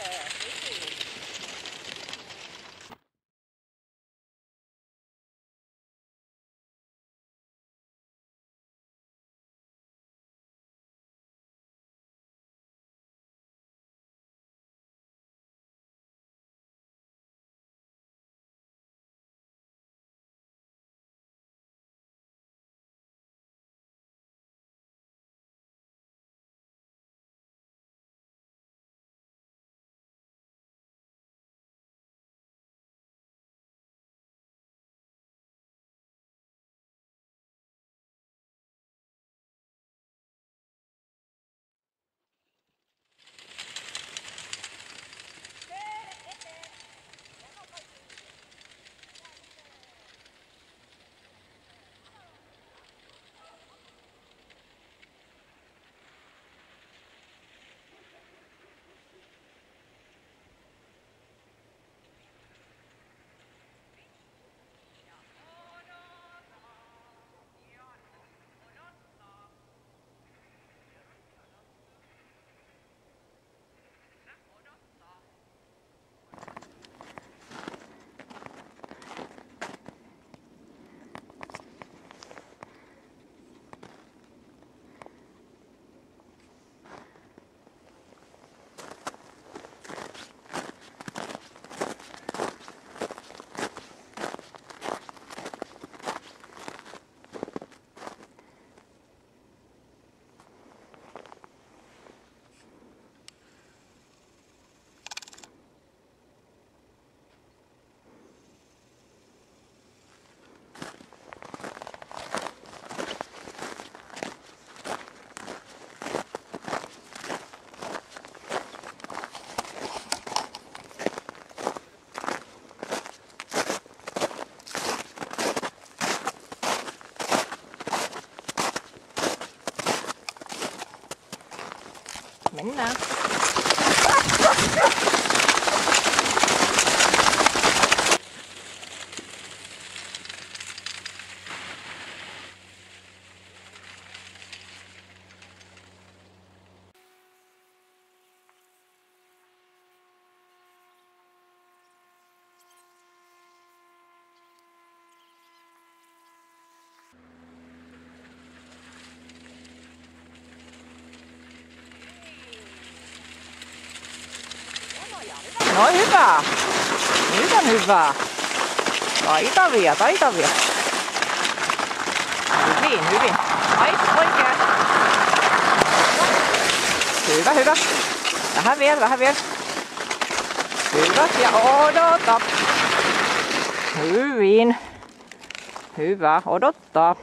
Okay. mình nè. No hyvä. Nyt on hyvä. Taitavia, taitavia. Hyvin, hyvin. Aivan oikein. Hyvä, hyvä. Vähän vielä, vähän vielä. Hyvä ja odota. Hyvin. Hyvä, odottaa.